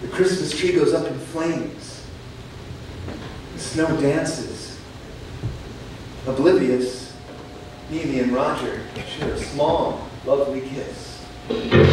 The Christmas tree goes up in flames. The snow dances. Oblivious, Mimi and Roger share a small, lovely kiss.